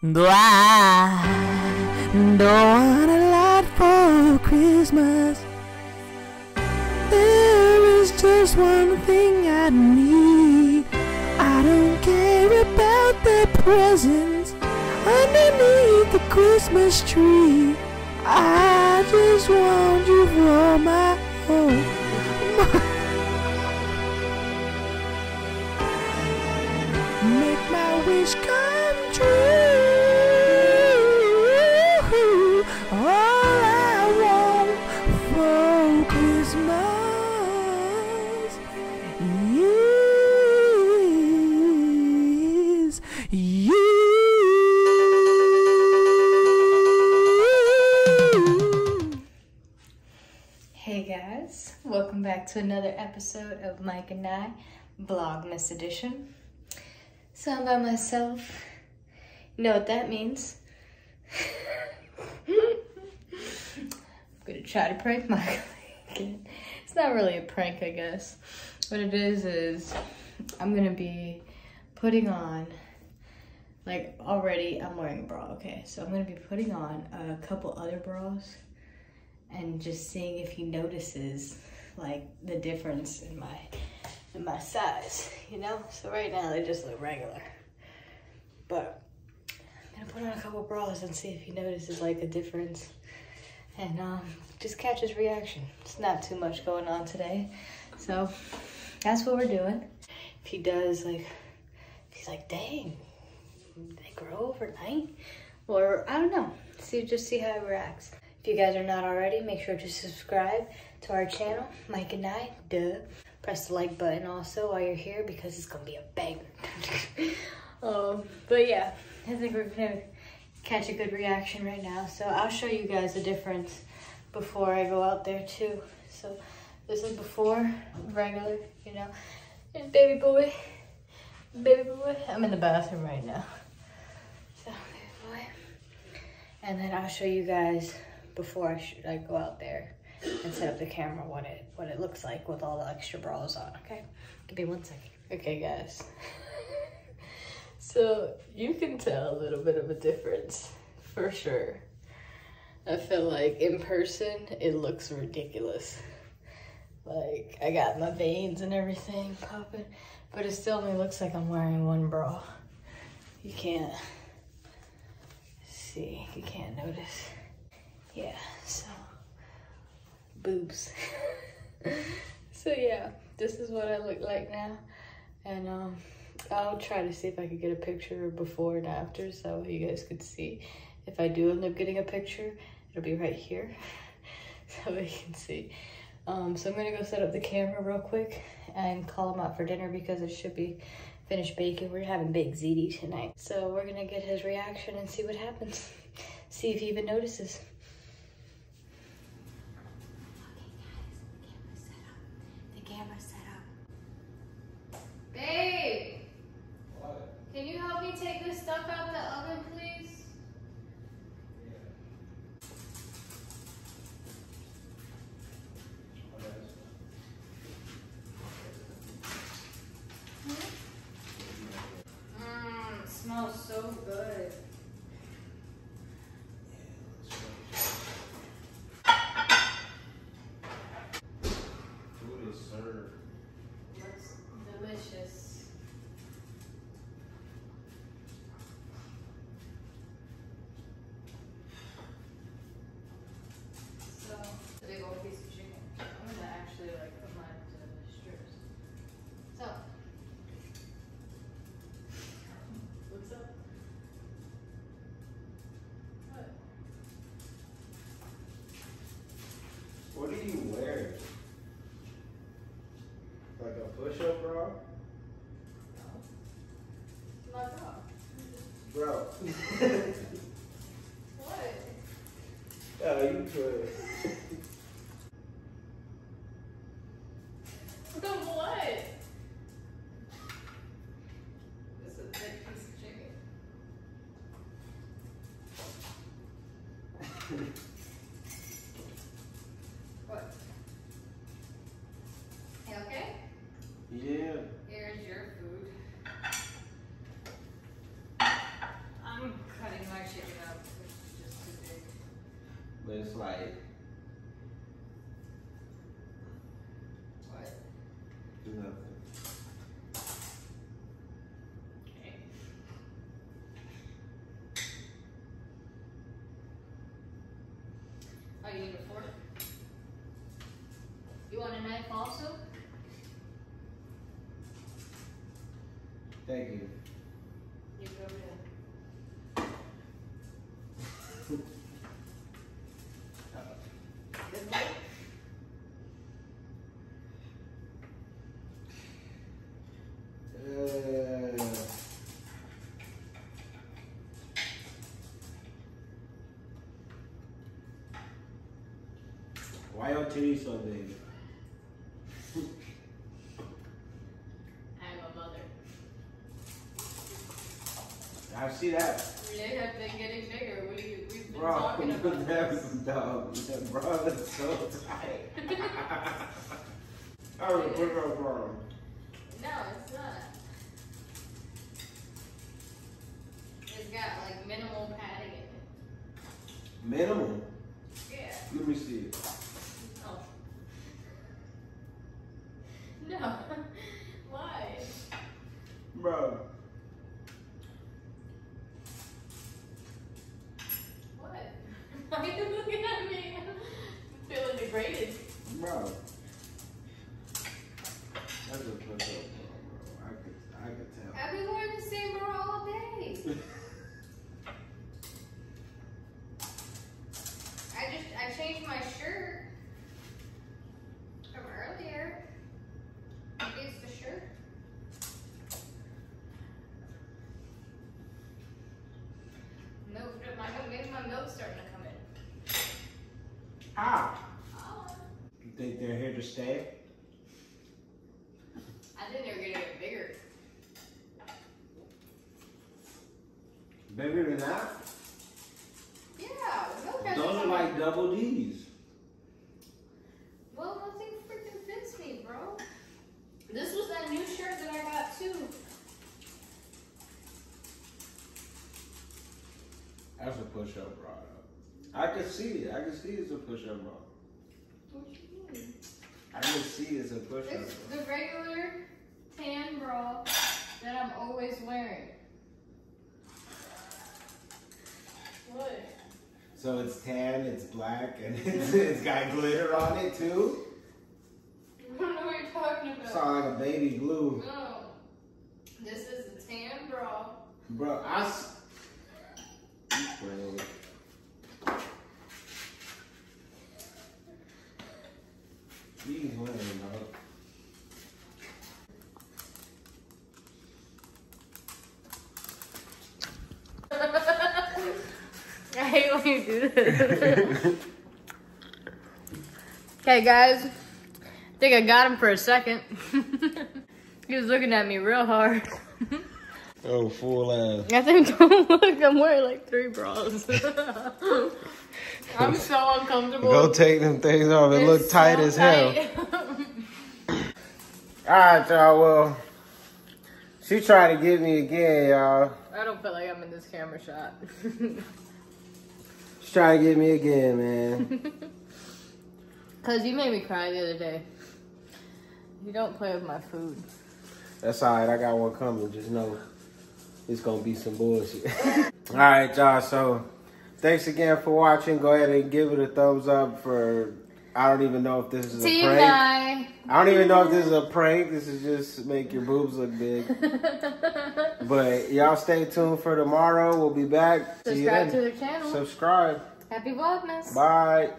Though I don't want a lot for Christmas, there is just one thing I need. I don't care about the presents underneath the Christmas tree. I just want guys, welcome back to another episode of Mike and Nhy Vlogmas Edition. So I'm by myself. You know what that means? I'm gonna try to prank Michael again. It's not really a prank, I guess. What it is is I'm gonna be putting on like already I'm wearing a bra, okay? So I'm gonna be putting on a couple other bras and just seeing if he notices like the difference in my in my size, you know? So right now they just look regular. But I'm gonna put on a couple bras and see if he notices like a difference and um, just catch his reaction. It's not too much going on today. So that's what we're doing. If he does like, he's like, dang, they grow overnight? Or I don't know, see, just see how he reacts. If you guys are not already, make sure to subscribe to our channel, Mike and Nhy, duh. Press the like button also while you're here because it's gonna be a banger. um, but yeah, I think we're gonna catch a good reaction right now. So I'll show you guys the difference before I go out there too. So this is before regular, you know. And baby boy, baby boy, I'm in the bathroom right now. So baby boy. And then I'll show you guys before I, sh- I go out there and set up the camera what it what it looks like with all the extra bras on. Okay, give me one second. Okay, guys. so you can tell a little bit of a difference for sure. I feel like in person it looks ridiculous. Like I got my veins and everything popping, but it still only looks like I'm wearing one bra. You can't see, you can't notice. Yeah, so boobs. so yeah, this is what I look like now. And um I'll try to see if I could get a picture before and after so you guys could see. If I do end up getting a picture, it'll be right here so we can see. Um, so I'm gonna go set up the camera real quick and call him out for dinner because it should be finished baking. We're having baked ziti tonight. So we're gonna get his reaction and see what happens. See if he even notices. A push-up bra? My dog. Bro. What? oh, you could. The what? This is a big piece of chicken. it's like What? nothing. Okay. Oh, you need a fork? You want a knife also? Thank you. You go to. Your titties so big? I'm a mother. I see that. They have been getting bigger. We, we've been Bro, talking about this. dog. Bro, that's so tight. I was a quick up, bro. No, it's not. It's got like minimal padding in it. Minimum. Yeah. Let me see it. Oh. No. Why? Bro. What? Why are you looking at me? I'm feeling degraded. Bro. That's a push up, bro, bro. I could, I could tell. I've been wearing the same bra all day. I changed my shirt from earlier. Maybe it's the shirt. Milk, my maybe my milk's starting to come in. Ah. Oh, You think they're here to stay? I think they're gonna get bigger. Bigger than that? Yeah, milk has Those are like double D's. Well, nothing freaking fits me, bro. This was that new shirt that I got too. That's a push up bra. I can see it. I can see it's a push up bra. What you mean? I can see it's a push up It's bra. the regular tan bra that I'm always wearing. So it's tan, it's black, and it's, it's got glitter on it too. I don't know what you're talking about. Sound like a baby blue. No. This is a tan bra. Bro, I Bro. These women, bro. I hate when you do this. okay, guys. I think I got him for a second. he was looking at me real hard. Oh, full ass. I think, don't look, I'm wearing like three bras. I'm so uncomfortable. Go take them things off. It It's look tight so as hell. Alright, y'all. Well, she tried to get me again, y'all. I don't feel like I'm in this camera shot. She tried to get me again, man. Cause you made me cry the other day. You don't play with my food. That's alright. I got one coming. Just know it's gonna be some bullshit. alright, y'all. So, thanks again for watching. Go ahead and give it a thumbs up for. I don't even know if this is a prank. nine. I don't even know if this is a prank. This is just make your boobs look big. But y'all stay tuned for tomorrow. We'll be back. See you Subscribe then. to the channel. Subscribe. Happy Vlogmas. Bye.